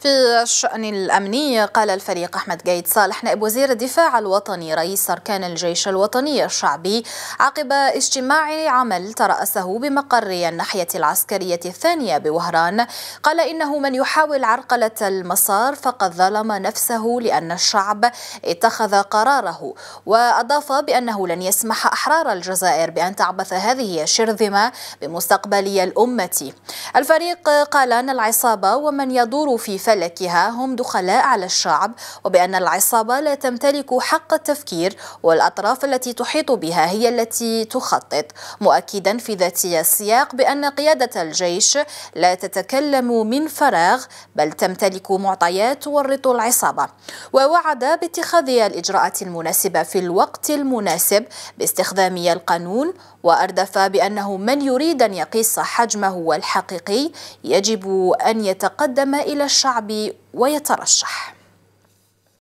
في الشأن الأمني قال الفريق أحمد جيد صالح نائب وزير الدفاع الوطني رئيس أركان الجيش الوطني الشعبي عقب اجتماع عمل ترأسه بمقر الناحية العسكرية الثانية بوهران. قال إنه من يحاول عرقلة المسار فقد ظلم نفسه لأن الشعب اتخذ قراره وأضاف بأنه لن يسمح أحرار الجزائر بأن تعبث هذه الشرذمة بمستقبل الأمة. الفريق قال أن العصابة ومن يدور في فلكها هم دخلاء على الشعب وبأن العصابة لا تمتلك حق التفكير والأطراف التي تحيط بها هي التي تخطط. مؤكدا في ذات السياق بأن قيادة الجيش لا تتكلم من فراغ بل تمتلك معطيات تورط العصابة. ووعد باتخاذ الإجراءات المناسبة في الوقت المناسب باستخدام القانون وأردف بأنه من يريد أن يقيس حجمه الحقيقي يجب أن يتقدم إلى الشعب ويترشح.